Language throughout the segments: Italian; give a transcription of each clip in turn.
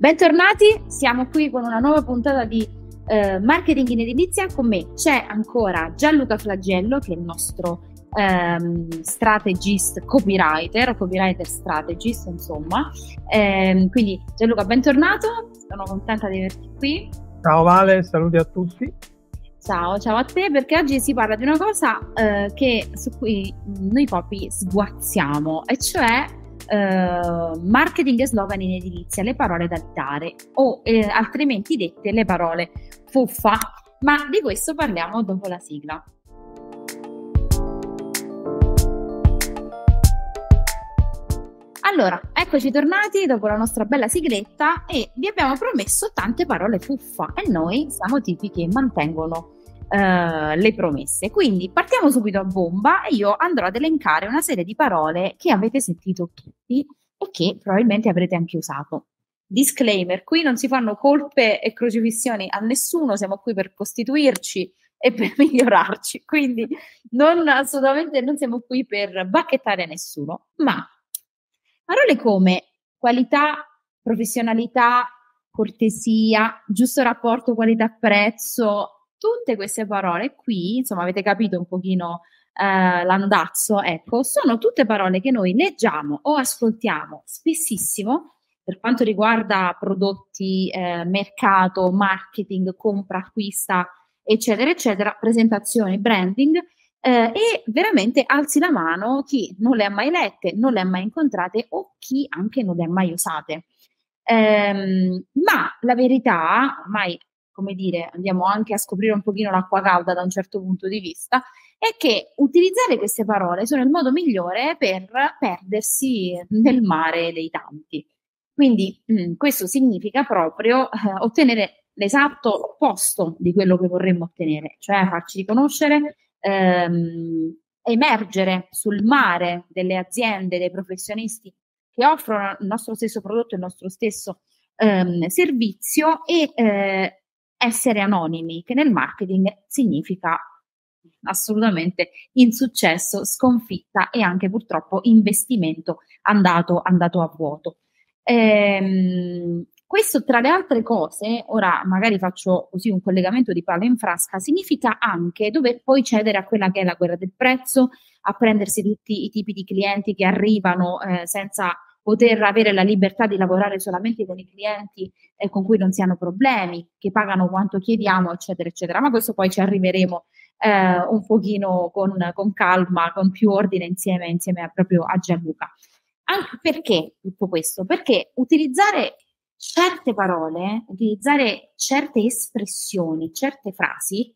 Bentornati, siamo qui con una nuova puntata di eh, Marketing in Edilizia. Con me c'è ancora Gianluca Flagello, che è il nostro ehm, strategist, copywriter, copywriter strategist, insomma. Eh, quindi Gianluca, bentornato, sono contenta di averti qui. Ciao Vale, saluti a tutti. Ciao, ciao a te, perché oggi si parla di una cosa eh, che, su cui noi proprio sguazziamo, e cioè eh, marketing e slogan in edilizia, le parole da dare, o eh, altrimenti dette le parole fuffa. Ma di questo parliamo dopo la sigla. Allora, eccoci tornati dopo la nostra bella sigletta e vi abbiamo promesso tante parole fuffa e noi siamo tipi che mantengono uh, le promesse. Quindi partiamo subito a bomba e io andrò ad elencare una serie di parole che avete sentito tutti e che probabilmente avrete anche usato. Disclaimer, qui non si fanno colpe e crocifissioni a nessuno, siamo qui per costituirci e per migliorarci, quindi non assolutamente non siamo qui per bacchettare nessuno, ma Parole come qualità, professionalità, cortesia, giusto rapporto qualità-prezzo, tutte queste parole qui, insomma, avete capito un pochino eh, l'andazzo, ecco, sono tutte parole che noi leggiamo o ascoltiamo spessissimo per quanto riguarda prodotti, eh, mercato, marketing, compra, acquista, eccetera, eccetera, presentazioni, branding, eh, e veramente alzi la mano chi non le ha mai lette, non le ha mai incontrate o chi anche non le ha mai usate. Ehm, ma la verità, ormai come dire, andiamo anche a scoprire un pochino l'acqua calda da un certo punto di vista, è che utilizzare queste parole sono il modo migliore per perdersi nel mare dei tanti. Quindi mh, mm, questo significa proprio eh, ottenere l'esatto opposto di quello che vorremmo ottenere, cioè farci riconoscere ehm, emergere sul mare delle aziende, dei professionisti che offrono il nostro stesso prodotto, il nostro stesso ehm, servizio e eh, essere anonimi, che nel marketing significa assolutamente insuccesso, sconfitta e anche purtroppo investimento andato, andato a vuoto. Ehm, questo, tra le altre cose, ora magari faccio così un collegamento di palla in frasca, significa anche dover poi cedere a quella che è la guerra del prezzo, a prendersi tutti i tipi di clienti che arrivano eh, senza poter avere la libertà di lavorare solamente con i clienti eh, con cui non si hanno problemi, che pagano quanto chiediamo, eccetera, eccetera. Ma questo poi ci arriveremo eh, un pochino con, con, calma, con più ordine insieme, insieme a, proprio a Gianluca. Anche perché tutto questo? Perché utilizzare certe parole, utilizzare certe espressioni, certe frasi,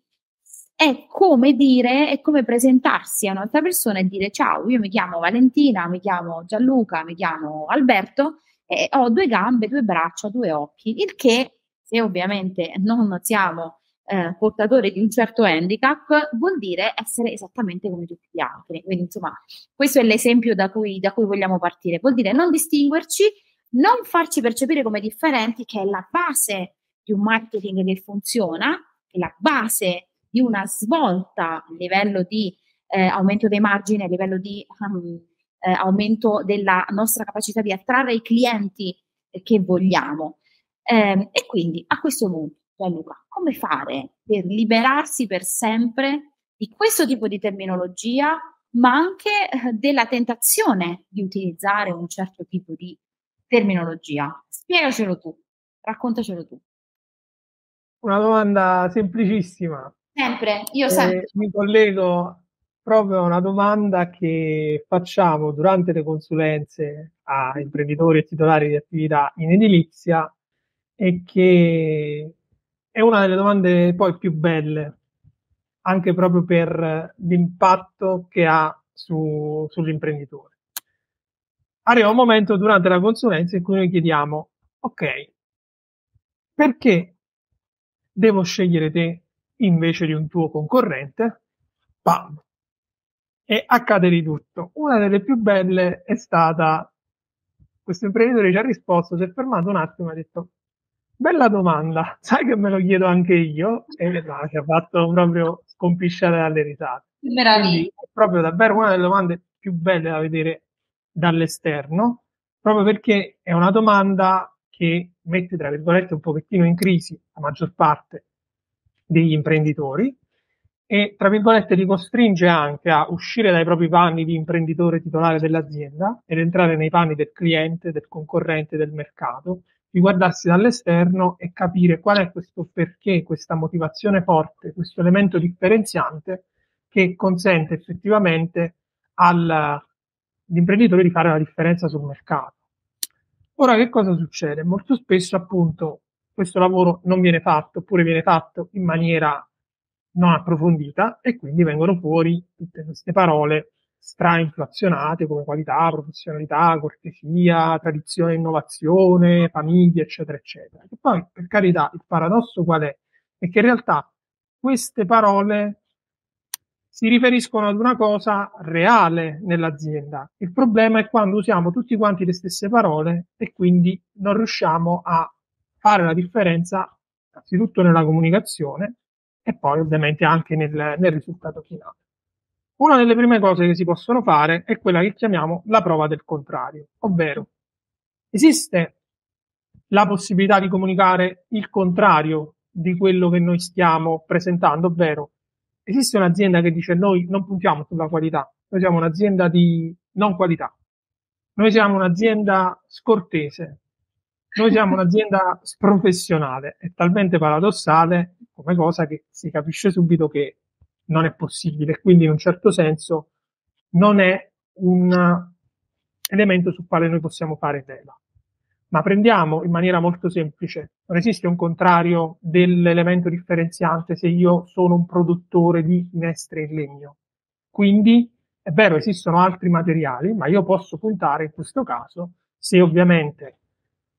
è come dire, è come presentarsi a un'altra persona e dire ciao, io mi chiamo Valentina, mi chiamo Gianluca, mi chiamo Alberto, e ho due gambe, due braccia, due occhi, il che, se ovviamente non siamo eh, portatori di un certo handicap, vuol dire essere esattamente come tutti gli altri. Quindi, insomma, questo è l'esempio da cui, da cui vogliamo partire. Vuol dire non distinguerci, non farci percepire come differenti, che è la base di un marketing che funziona, è la base di una svolta a livello di eh, aumento dei margini, a livello di um, eh, aumento della nostra capacità di attrarre i clienti che vogliamo. Eh, e quindi a questo punto, Gianluca, come fare per liberarsi per sempre di questo tipo di terminologia, ma anche eh, della tentazione di utilizzare un certo tipo di terminologia. Spiegacelo tu, raccontacelo tu. Una domanda semplicissima. Sempre, io sempre. Eh, mi collego proprio a una domanda che facciamo durante le consulenze a imprenditori e titolari di attività in edilizia e che è una delle domande poi più belle, anche proprio per l'impatto che ha su, sull'imprenditore arriva un momento durante la consulenza in cui noi chiediamo, ok, perché devo scegliere te invece di un tuo concorrente? Bam! E accade di tutto. Una delle più belle è stata, questo imprenditore ci ha risposto, si è fermato un attimo e ha detto, bella domanda, sai che me lo chiedo anche io? E no, ci ha fatto proprio scompisciare dalle risate. Meraviglia. È proprio davvero una delle domande più belle da vedere dall'esterno, proprio perché è una domanda che mette, tra virgolette, un pochettino in crisi la maggior parte degli imprenditori e, tra virgolette, li costringe anche a uscire dai propri panni di imprenditore titolare dell'azienda ed entrare nei panni del cliente, del concorrente, del mercato, di guardarsi dall'esterno e capire qual è questo perché, questa motivazione forte, questo elemento differenziante che consente effettivamente all'imprenditore di fare la differenza sul mercato. Ora, che cosa succede? Molto spesso, appunto, questo lavoro non viene fatto oppure viene fatto in maniera non approfondita e quindi vengono fuori tutte queste parole strainflazionate come qualità, professionalità, cortesia, tradizione, innovazione, famiglia, eccetera, eccetera. E poi, per carità, il paradosso qual è? È che in realtà queste parole si riferiscono ad una cosa reale nell'azienda. Il problema è quando usiamo tutti quanti le stesse parole e quindi non riusciamo a fare la differenza innanzitutto nella comunicazione e poi ovviamente anche nel, nel risultato finale. Una delle prime cose che si possono fare è quella che chiamiamo la prova del contrario, ovvero esiste la possibilità di comunicare il contrario di quello che noi stiamo presentando, ovvero esiste un'azienda che dice noi non puntiamo sulla qualità, noi siamo un'azienda di non qualità, noi siamo un'azienda scortese, noi siamo un'azienda sprofessionale, è talmente paradossale come cosa che si capisce subito che non è possibile, quindi in un certo senso non è un elemento sul quale noi possiamo fare tela. Ma prendiamo in maniera molto semplice, non esiste un contrario dell'elemento differenziante se io sono un produttore di finestre in legno. Quindi è vero, esistono altri materiali, ma io posso puntare in questo caso, se ovviamente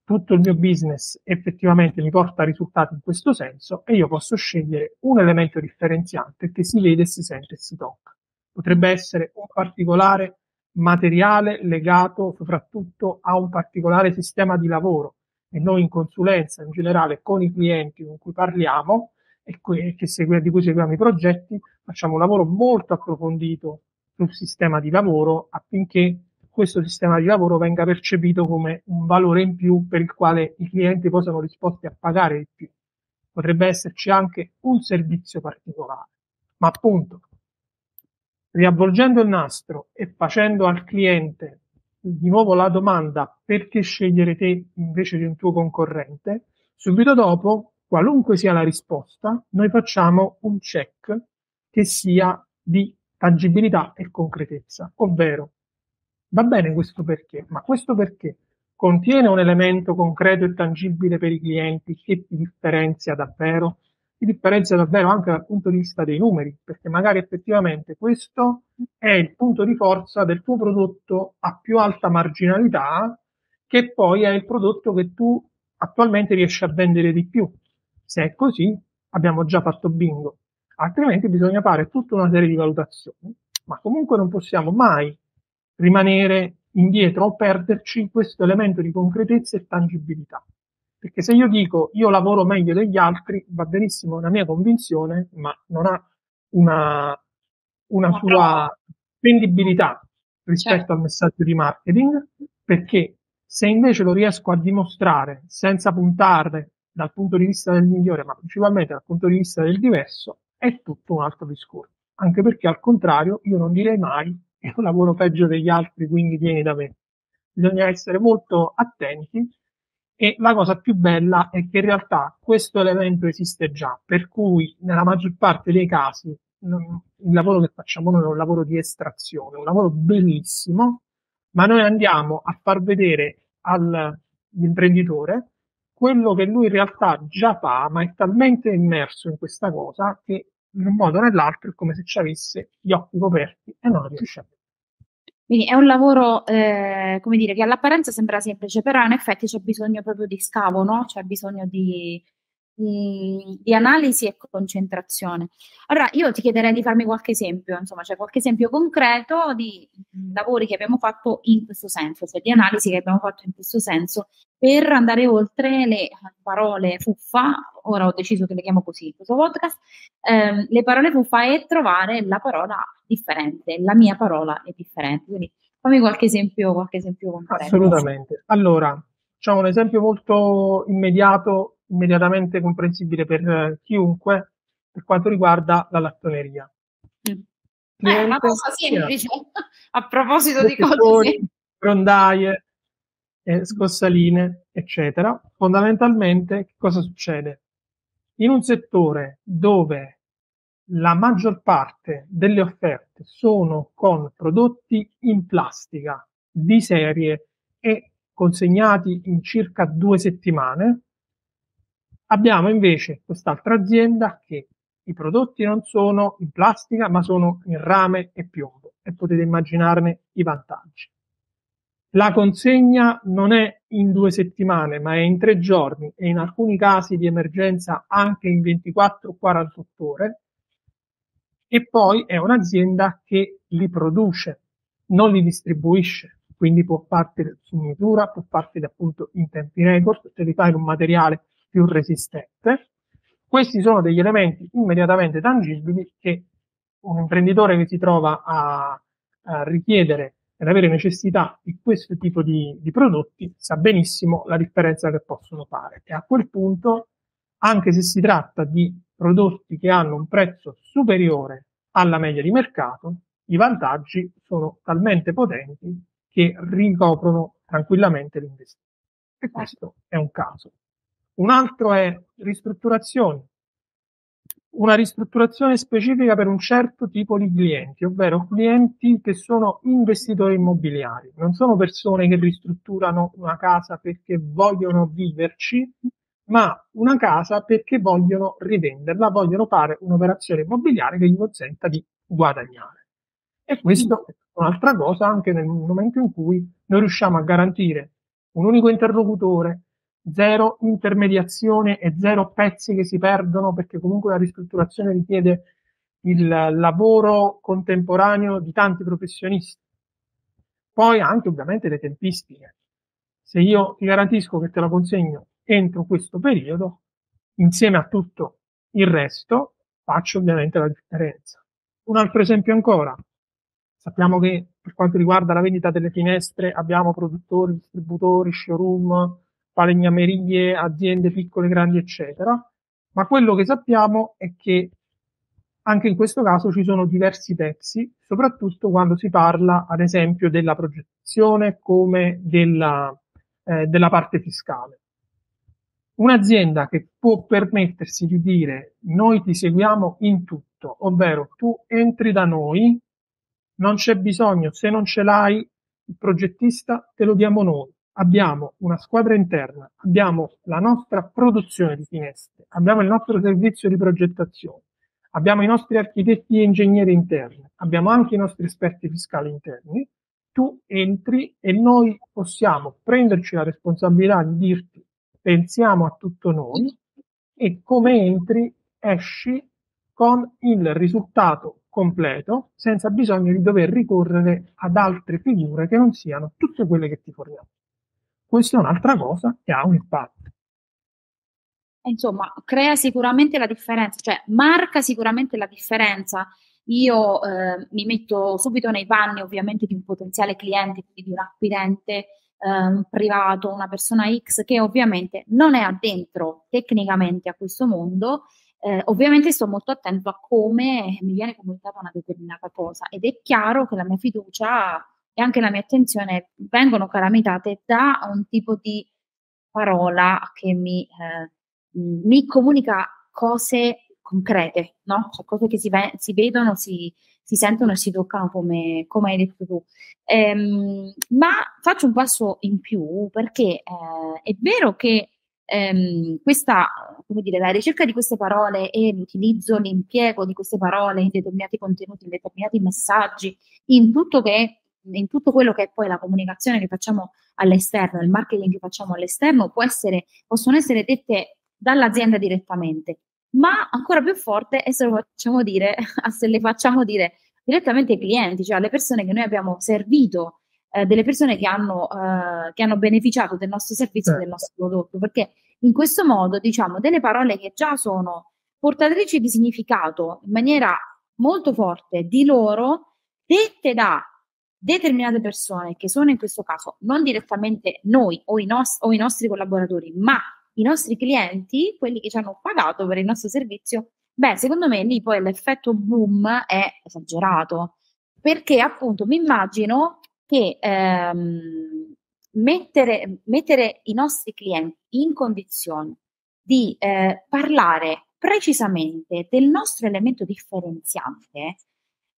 tutto il mio business effettivamente mi porta a risultati in questo senso e io posso scegliere un elemento differenziante che si vede, si sente e si tocca. Potrebbe essere un particolare materiale legato soprattutto a un particolare sistema di lavoro e noi in consulenza in generale con i clienti con cui parliamo e segue, di cui seguiamo i progetti facciamo un lavoro molto approfondito sul sistema di lavoro affinché questo sistema di lavoro venga percepito come un valore in più per il quale i clienti poi sono disposti a pagare di più. Potrebbe esserci anche un servizio particolare, ma appunto riavvolgendo il nastro e facendo al cliente di nuovo la domanda perché scegliere te invece di un tuo concorrente, subito dopo, qualunque sia la risposta, noi facciamo un check che sia di tangibilità e concretezza, ovvero va bene questo perché, ma questo perché contiene un elemento concreto e tangibile per i clienti che ti differenzia davvero si differenzia davvero anche dal punto di vista dei numeri, perché magari effettivamente questo è il punto di forza del tuo prodotto a più alta marginalità, che poi è il prodotto che tu attualmente riesci a vendere di più. Se è così, abbiamo già fatto bingo. Altrimenti bisogna fare tutta una serie di valutazioni, ma comunque non possiamo mai rimanere indietro o perderci in questo elemento di concretezza e tangibilità. Perché se io dico io lavoro meglio degli altri, va benissimo, è una mia convinzione, ma non ha una, una sua vendibilità rispetto certo. al messaggio di marketing, perché se invece lo riesco a dimostrare senza puntare dal punto di vista del migliore, ma principalmente dal punto di vista del diverso, è tutto un altro discorso. Anche perché al contrario io non direi mai io lavoro peggio degli altri, quindi vieni da me. Bisogna essere molto attenti e la cosa più bella è che in realtà questo elemento esiste già, per cui nella maggior parte dei casi il lavoro che facciamo noi è un lavoro di estrazione, un lavoro bellissimo, ma noi andiamo a far vedere all'imprenditore quello che lui in realtà già fa, ma è talmente immerso in questa cosa che in un modo o nell'altro è come se ci avesse gli occhi coperti e non riesce a. Quindi è un lavoro, eh, come dire, che all'apparenza sembra semplice, però in effetti c'è bisogno proprio di scavo, no? C'è bisogno di, di, analisi e concentrazione. Allora, io ti chiederei di farmi qualche esempio, insomma, c'è qualche esempio concreto di lavori che abbiamo fatto in questo senso, cioè di analisi che abbiamo fatto in questo senso, per andare oltre le parole fuffa, ora ho deciso che le chiamo così in questo podcast, ehm, le parole fuffa e trovare la parola differente, la mia parola è differente. Quindi fammi qualche esempio, qualche esempio concreto. Assolutamente. Allora, Facciamo un esempio molto immediato, immediatamente comprensibile per eh, chiunque, per quanto riguarda la lattoneria. Mm. È una cosa semplice, a proposito di cose... Grondaie, eh, scossaline, eccetera. Fondamentalmente, che cosa succede? In un settore dove la maggior parte delle offerte sono con prodotti in plastica di serie e consegnati in circa due settimane, abbiamo invece quest'altra azienda che i prodotti non sono in plastica ma sono in rame e piombo e potete immaginarne i vantaggi. La consegna non è in due settimane ma è in tre giorni e in alcuni casi di emergenza anche in 24-48 ore e poi è un'azienda che li produce, non li distribuisce, quindi può partire su misura, può partire appunto in tempi record, se li fa in un materiale più resistente. Questi sono degli elementi immediatamente tangibili che un imprenditore che si trova a, a richiedere ed avere necessità di questo tipo di, di prodotti sa benissimo la differenza che possono fare e a quel punto anche se si tratta di prodotti che hanno un prezzo superiore alla media di mercato, i vantaggi sono talmente potenti che ricoprono tranquillamente l'investimento. E questo è un caso. Un altro è ristrutturazioni. Una ristrutturazione specifica per un certo tipo di clienti, ovvero clienti che sono investitori immobiliari. Non sono persone che ristrutturano una casa perché vogliono viverci, ma una casa perché vogliono rivenderla, vogliono fare un'operazione immobiliare che gli consenta di guadagnare. E questo è un'altra cosa anche nel momento in cui noi riusciamo a garantire un unico interlocutore, zero intermediazione e zero pezzi che si perdono perché comunque la ristrutturazione richiede il lavoro contemporaneo di tanti professionisti. Poi anche ovviamente le tempistiche. Se io ti garantisco che te la consegno entro questo periodo, insieme a tutto il resto, faccio ovviamente la differenza. Un altro esempio ancora. Sappiamo che per quanto riguarda la vendita delle finestre abbiamo produttori, distributori, showroom, falegnamerie, aziende piccole, grandi, eccetera. Ma quello che sappiamo è che anche in questo caso ci sono diversi pezzi, soprattutto quando si parla, ad esempio, della progettazione come della, eh, della parte fiscale. Un'azienda che può permettersi di dire noi ti seguiamo in tutto, ovvero tu entri da noi, non c'è bisogno, se non ce l'hai, il progettista te lo diamo noi. Abbiamo una squadra interna, abbiamo la nostra produzione di finestre, abbiamo il nostro servizio di progettazione, abbiamo i nostri architetti e ingegneri interni, abbiamo anche i nostri esperti fiscali interni. Tu entri e noi possiamo prenderci la responsabilità di dirti pensiamo a tutto noi e come entri esci con il risultato completo senza bisogno di dover ricorrere ad altre figure che non siano tutte quelle che ti forniamo. Questa è un'altra cosa che ha un impatto. Insomma, crea sicuramente la differenza, cioè marca sicuramente la differenza. Io eh, mi metto subito nei panni ovviamente di un potenziale cliente, quindi di un acquirente eh, privato, una persona X che ovviamente non è addentro tecnicamente a questo mondo, eh, ovviamente sto molto attento a come mi viene comunicata una determinata cosa ed è chiaro che la mia fiducia e anche la mia attenzione vengono calamitate da un tipo di parola che mi, eh, mi comunica cose concrete, no? Cioè cose che si, ve- si vedono, si, si sentono e si toccano come, come hai detto tu. Ehm, ma faccio un passo in più perché eh, è vero che ehm, questa, come dire, la ricerca di queste parole e l'utilizzo, l'impiego di queste parole in determinati contenuti, in determinati messaggi, in tutto, che, in tutto quello che è poi la comunicazione che facciamo all'esterno, il marketing che facciamo all'esterno, può essere, possono essere dette dall'azienda direttamente ma ancora più forte è se dire, se le facciamo dire direttamente ai clienti, cioè alle persone che noi abbiamo servito, eh, delle persone che hanno, eh, che hanno, beneficiato del nostro servizio e del certo. nostro prodotto, perché in questo modo diciamo delle parole che già sono portatrici di significato in maniera molto forte di loro, dette da determinate persone che sono in questo caso non direttamente noi o i, nos- o i nostri collaboratori, ma i nostri clienti, quelli che ci hanno pagato per il nostro servizio, beh, secondo me lì poi l'effetto boom è esagerato, perché appunto mi immagino che ehm, mettere, mettere, i nostri clienti in condizione di eh, parlare precisamente del nostro elemento differenziante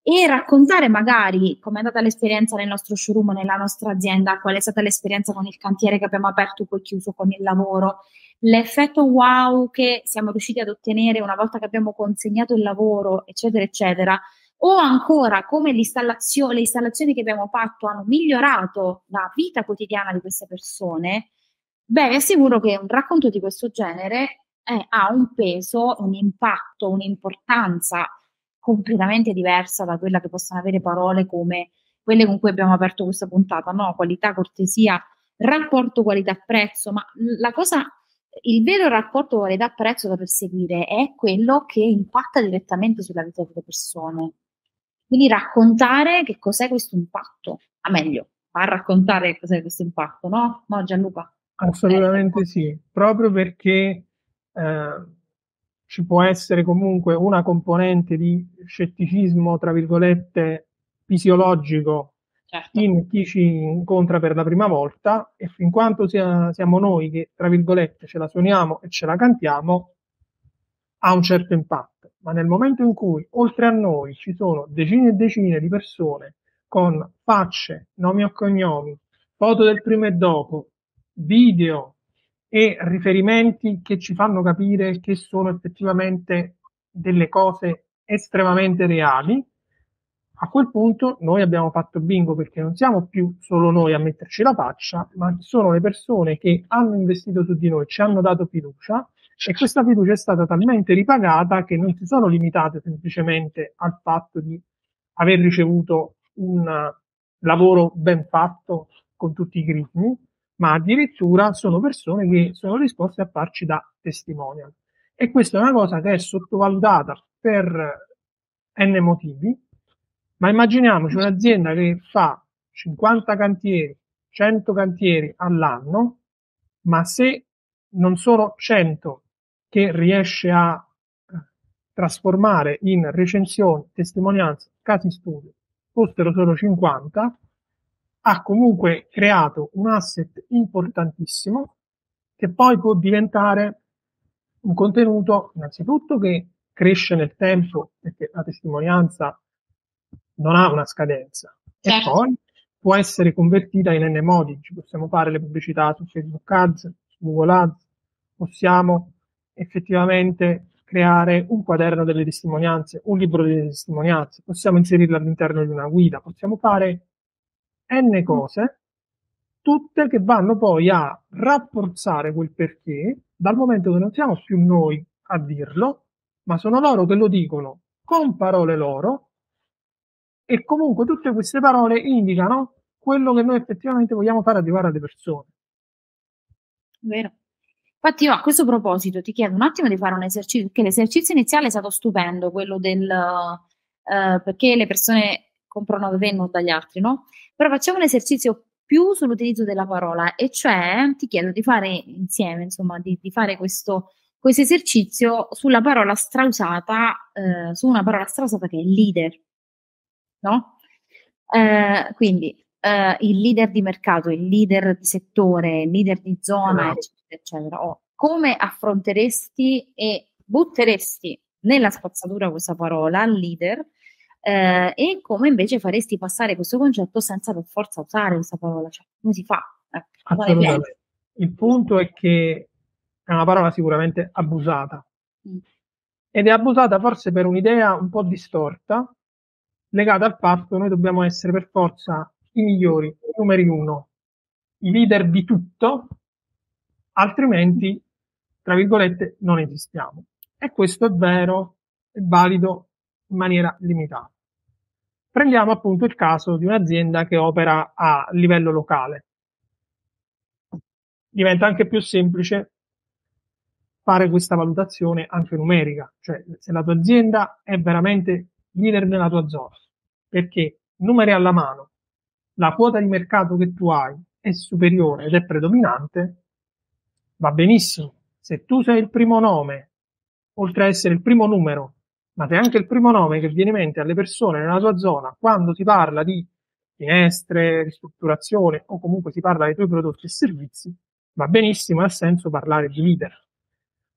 e raccontare magari come è andata l'esperienza nel nostro showroom, nella nostra azienda, qual è stata l'esperienza con il cantiere che abbiamo aperto poi chiuso con il lavoro, l'effetto wow che siamo riusciti ad ottenere una volta che abbiamo consegnato il lavoro, eccetera, eccetera, o ancora come le installazioni che abbiamo fatto hanno migliorato la vita quotidiana di queste persone, beh, vi assicuro che un racconto di questo genere eh, ha un peso, un impatto, un'importanza completamente diversa da quella che possono avere parole come quelle con cui abbiamo aperto questa puntata, no? Qualità, cortesia, rapporto qualità-prezzo, ma la cosa, il vero rapporto qualità-prezzo da perseguire è quello che impatta direttamente sulla vita delle persone. Quindi raccontare che cos'è questo impatto, a meglio, a raccontare che cos'è questo impatto, no? No, Gianluca? Assolutamente eh, sì, proprio perché eh, ci può essere comunque una componente di scetticismo, tra virgolette, fisiologico certo. in chi ci incontra per la prima volta e fin quanto sia, siamo noi che, tra virgolette, ce la suoniamo e ce la cantiamo, ha un certo impatto, ma nel momento in cui oltre a noi ci sono decine e decine di persone con facce, nomi o cognomi, foto del prima e dopo, video e riferimenti che ci fanno capire che sono effettivamente delle cose estremamente reali, a quel punto noi abbiamo fatto bingo perché non siamo più solo noi a metterci la faccia, ma sono le persone che hanno investito su di noi, ci hanno dato fiducia e questa fiducia è stata talmente ripagata che non si sono limitate semplicemente al fatto di aver ricevuto un lavoro ben fatto con tutti i critmi, ma addirittura sono persone che sono disposte a farci da testimonial. E questa è una cosa che è sottovalutata per n motivi, ma immaginiamoci un'azienda che fa 50 cantieri, 100 cantieri all'anno, ma se non sono 100 che riesce a trasformare in recensioni, testimonianze, casi studio, fossero solo 50, ha comunque creato un asset importantissimo che poi può diventare un contenuto innanzitutto che cresce nel tempo perché la testimonianza non ha una scadenza. Certo. e poi può essere convertita in n modi, ci possiamo fare le pubblicità su Facebook Ads, su Google Ads, possiamo effettivamente creare un quaderno delle testimonianze, un libro delle testimonianze, possiamo inserirlo all'interno di una guida, possiamo fare n cose, tutte che vanno poi a rafforzare quel perché, dal momento che non siamo più noi a dirlo, ma sono loro che lo dicono con parole loro, e comunque tutte queste parole indicano quello che noi effettivamente vogliamo fare arrivare alle persone. Vero. Infatti io a questo proposito ti chiedo un attimo di fare un esercizio, perché l'esercizio iniziale è stato stupendo, quello del uh, perché le persone comprano non dagli altri, no? Però facciamo un esercizio più sull'utilizzo della parola, e cioè ti chiedo di fare insieme, insomma, di, di fare questo, questo esercizio sulla parola strausata, eh, su una parola strausata che è leader, no? Eh, quindi eh, il leader di mercato, il leader di settore, il leader di zona, eccetera eccetera. Oh, come affronteresti e butteresti nella spazzatura questa parola leader eh, e come invece faresti passare questo concetto senza per forza usare questa parola? Cioè, come si fa? Eh. Il punto è che è una parola sicuramente abusata. Mm. Ed è abusata forse per un'idea un po' distorta, legata al fatto che noi dobbiamo essere per forza i migliori, i numeri uno, i leader di tutto, altrimenti, tra virgolette, non esistiamo. E questo è vero, è valido in maniera limitata. Prendiamo appunto il caso di un'azienda che opera a livello locale. Diventa anche più semplice fare questa valutazione anche numerica, cioè se la tua azienda è veramente leader nella tua zona, perché numeri alla mano, la quota di mercato che tu hai è superiore ed è predominante, va benissimo. Se tu sei il primo nome, oltre a essere il primo numero, ma sei anche il primo nome che viene in mente alle persone nella tua zona quando si parla di finestre, ristrutturazione o comunque si parla dei tuoi prodotti e servizi, va benissimo, ha senso parlare di leader.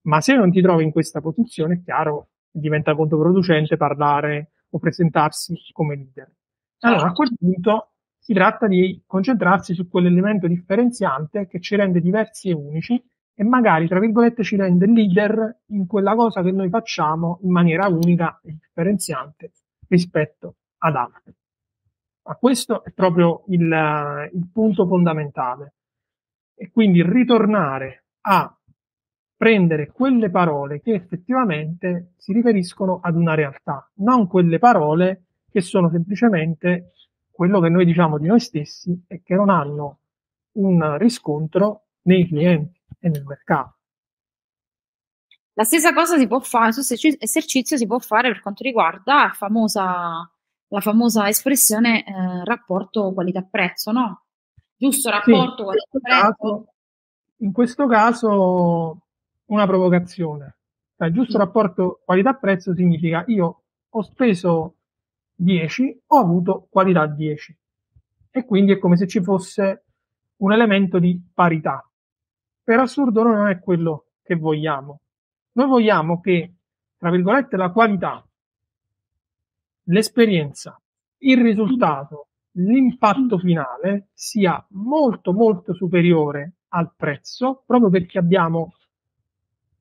Ma se non ti trovi in questa posizione, è chiaro, diventa controproducente parlare o presentarsi come leader. Allora, a quel punto si tratta di concentrarsi su quell'elemento differenziante che ci rende diversi e unici e magari, tra virgolette, ci rende leader in quella cosa che noi facciamo in maniera unica e differenziante rispetto ad altri. Ma questo è proprio il, il punto fondamentale. E quindi ritornare a prendere quelle parole che effettivamente si riferiscono ad una realtà, non quelle parole che sono semplicemente quello che noi diciamo di noi stessi e che non hanno un riscontro nei clienti e nel mercato. La stessa cosa si può fare, questo esercizio si può fare per quanto riguarda la famosa, la famosa espressione eh, rapporto qualità-prezzo, no? Giusto rapporto sì, qualità-prezzo? In questo caso una provocazione. Il giusto mm. rapporto qualità-prezzo significa io ho speso 10, ho avuto qualità 10. E quindi è come se ci fosse un elemento di parità. Per assurdo non è quello che vogliamo. Noi vogliamo che, tra virgolette, la qualità, l'esperienza, il risultato, l'impatto finale sia molto molto superiore al prezzo, proprio perché abbiamo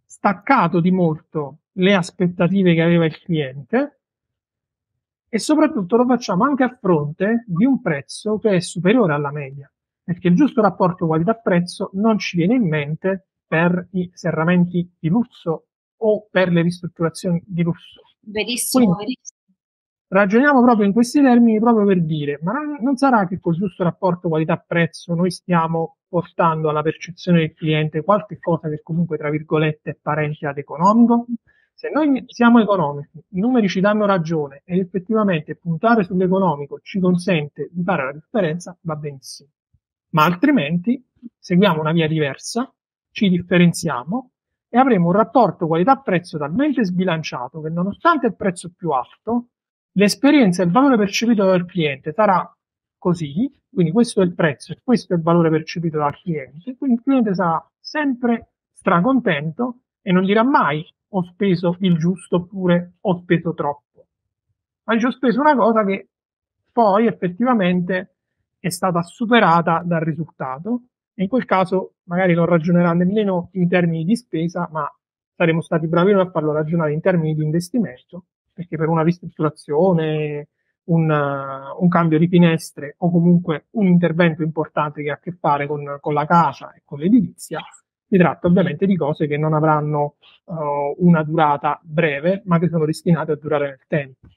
staccato di molto le aspettative che aveva il cliente e soprattutto lo facciamo anche a fronte di un prezzo che è superiore alla media, perché il giusto rapporto qualità-prezzo non ci viene in mente per i serramenti di lusso o per le ristrutturazioni di lusso. Verissimo, Quindi, verissimo. Ragioniamo proprio in questi termini proprio per dire, ma non sarà che col giusto rapporto qualità-prezzo noi stiamo portando alla percezione del cliente qualche cosa che comunque, tra virgolette, è parente ad economico? Se noi siamo economici, i numeri ci danno ragione ed effettivamente puntare sull'economico ci consente di fare la differenza, va benissimo. Ma altrimenti seguiamo una via diversa, ci differenziamo e avremo un rapporto qualità-prezzo talmente sbilanciato che nonostante il prezzo più alto, l'esperienza e il valore percepito dal cliente sarà così, quindi questo è il prezzo e questo è il valore percepito dal cliente, quindi il cliente sarà sempre stracontento e non dirà mai ho speso il giusto oppure ho speso troppo. Ma ci ho speso una cosa che poi effettivamente è stata superata dal risultato e in quel caso magari non ragionerà nemmeno in termini di spesa, ma saremo stati bravi noi a farlo ragionare in termini di investimento, perché per una ristrutturazione, un, un cambio di finestre o comunque un intervento importante che ha a che fare con, con la casa e con l'edilizia, si tratta ovviamente di cose che non avranno uh, una durata breve, ma che sono destinate a durare nel tempo.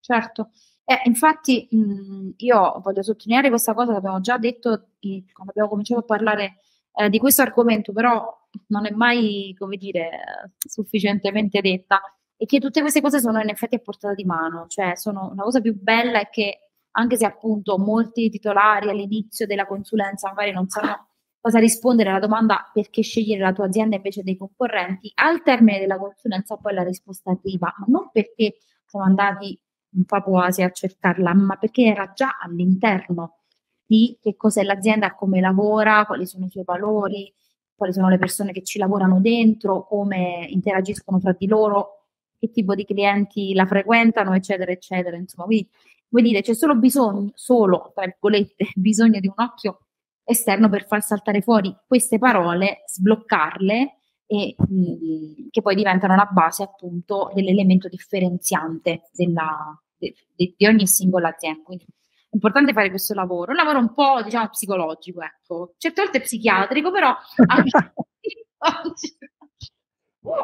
Certo. Eh, infatti mh, io voglio sottolineare questa cosa abbiamo già detto eh, quando abbiamo cominciato a parlare eh, di questo argomento, però non è mai, come dire, sufficientemente detta, e che tutte queste cose sono in effetti a portata di mano, cioè sono una cosa più bella è che anche se appunto molti titolari all'inizio della consulenza magari non sanno cosa rispondere alla domanda perché scegliere la tua azienda invece dei concorrenti, al termine della consulenza poi la risposta arriva, ma non perché siamo andati in Papua Asia a cercarla, ma perché era già all'interno di che cos'è l'azienda, come lavora, quali sono i suoi valori, quali sono le persone che ci lavorano dentro, come interagiscono tra di loro, che tipo di clienti la frequentano, eccetera, eccetera. Insomma, quindi vuol dire c'è solo bisogno, solo tra virgolette, bisogno di un occhio esterno per far saltare fuori queste parole, sbloccarle e mh, che poi diventano la base appunto dell'elemento differenziante della, de, de, di ogni singola azienda. Quindi è importante fare questo lavoro, un lavoro un po' diciamo psicologico, ecco, certe volte psichiatrico, però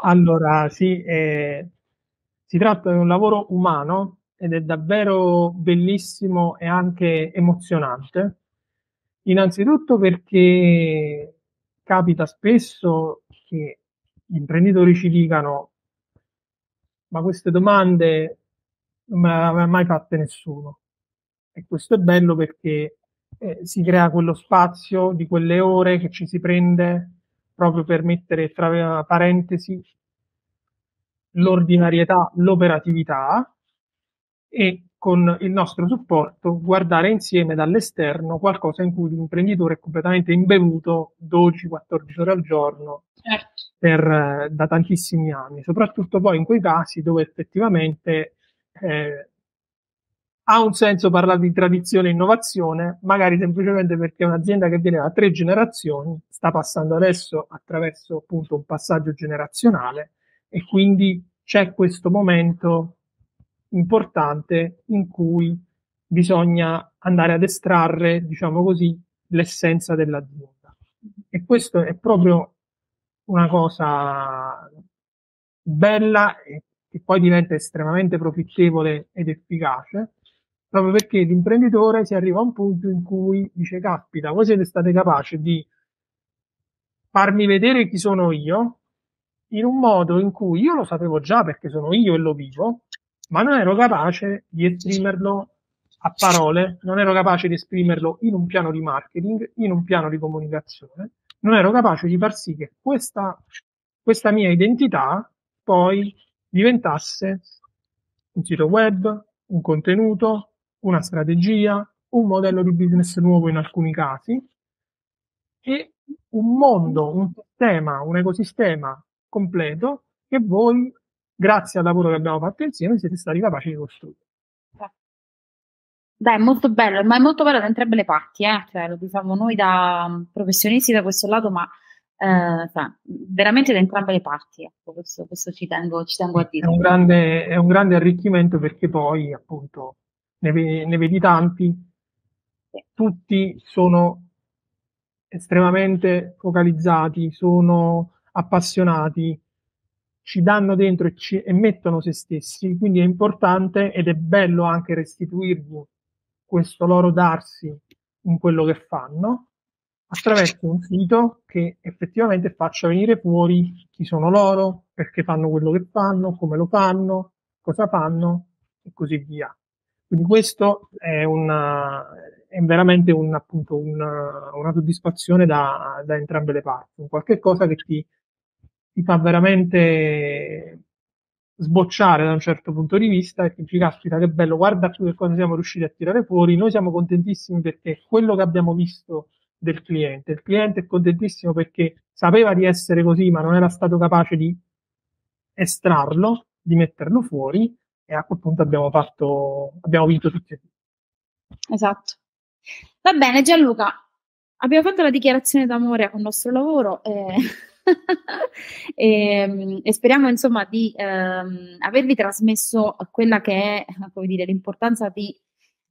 Allora, sì, eh, si tratta di un lavoro umano ed è davvero bellissimo e anche emozionante. Innanzitutto perché capita spesso che gli imprenditori ci dicano ma queste domande non me le aveva mai fatte nessuno. E questo è bello perché eh, si crea quello spazio di quelle ore che ci si prende proprio per mettere tra parentesi l'ordinarietà, l'operatività e con il nostro supporto guardare insieme dall'esterno qualcosa in cui l'imprenditore è completamente imbevuto 12-14 ore al giorno certo. per, da tantissimi anni, soprattutto poi in quei casi dove effettivamente eh, ha un senso parlare di tradizione e innovazione, magari semplicemente perché è un'azienda che viene da tre generazioni, sta passando adesso attraverso appunto un passaggio generazionale e quindi c'è questo momento importante in cui bisogna andare ad estrarre, diciamo così, l'essenza dell'azienda. E questo è proprio una cosa bella e che poi diventa estremamente profittevole ed efficace, proprio perché l'imprenditore si arriva a un punto in cui dice, caspita, voi siete stati capaci di farmi vedere chi sono io, in un modo in cui io lo sapevo già perché sono io e lo vivo, ma non ero capace di esprimerlo a parole, non ero capace di esprimerlo in un piano di marketing, in un piano di comunicazione, non ero capace di far sì che questa, questa mia identità poi diventasse un sito web, un contenuto, una strategia, un modello di business nuovo in alcuni casi e un mondo, un sistema, un ecosistema completo che voi, grazie al lavoro che abbiamo fatto insieme, siete stati capaci di costruire. Beh, è molto bello, ma è molto bello da entrambe le parti, eh? cioè, lo diciamo noi da professionisti da questo lato, ma eh, cioè, veramente da entrambe le parti. Ecco, questo, questo ci, tengo, ci, tengo, a dire. È un, grande, è un grande arricchimento perché poi, appunto, ne, ne vedi tanti, tutti sono estremamente focalizzati, sono appassionati, ci danno dentro e, ci, e mettono se stessi, quindi è importante ed è bello anche restituirgli questo loro darsi in quello che fanno attraverso un sito che effettivamente faccia venire fuori chi sono loro, perché fanno quello che fanno, come lo fanno, cosa fanno e così via. Quindi questo è, una, è veramente un, appunto una, una soddisfazione da, da, entrambe le parti, un qualche cosa che ti, ti fa veramente sbocciare da un certo punto di vista e ti dici caspita che bello, guarda qui che cosa siamo riusciti a tirare fuori, noi siamo contentissimi perché quello che abbiamo visto del cliente, il cliente è contentissimo perché sapeva di essere così ma non era stato capace di estrarlo, di metterlo fuori e a quel punto abbiamo fatto, abbiamo vinto tutti e due. Esatto. Va bene Gianluca, abbiamo fatto la dichiarazione d'amore con il nostro lavoro. Eh e, ehm, e, speriamo insomma di ehm, avervi trasmesso quella che è come dire, l'importanza di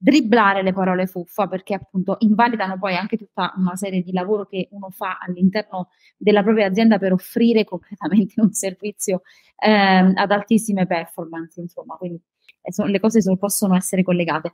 dribblare le parole fuffa perché appunto invalidano poi anche tutta una serie di lavoro che uno fa all'interno della propria azienda per offrire completamente un servizio ehm, ad altissime performance insomma. Quindi eh, le cose sono, possono essere collegate.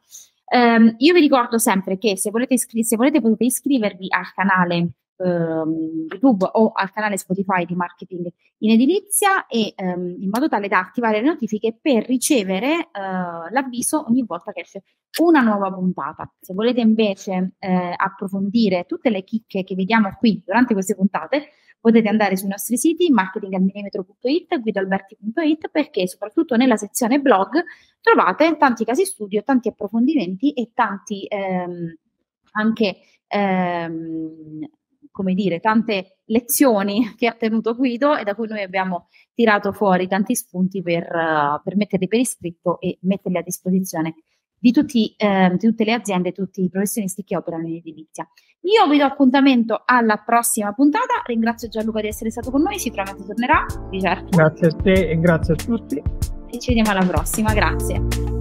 Um, io vi ricordo sempre che se volete, iscri- se volete potete iscrivervi al canale ehm, YouTube o al canale Spotify di marketing in edilizia e ehm, in modo tale da attivare le notifiche per ricevere eh, l'avviso ogni volta che esce una nuova puntata. Se volete invece eh, approfondire tutte le chicche che vediamo qui durante queste puntate, potete andare sui nostri siti marketingalmillimetro.it, guidoalberti.it perché soprattutto nella sezione blog trovate tanti casi studio, tanti approfondimenti e tanti ehm, anche ehm, come dire, tante lezioni che ha tenuto Guido e da cui noi abbiamo tirato fuori tanti spunti per, uh, per metterli per iscritto e metterli a disposizione di, tutti, eh, di tutte le aziende, tutti i professionisti che operano in edilizia. Io vi do appuntamento alla prossima puntata. Ringrazio Gianluca di essere stato con noi, sicuramente tornerà, di certo. Grazie a te e grazie a tutti. E ci vediamo alla prossima, grazie.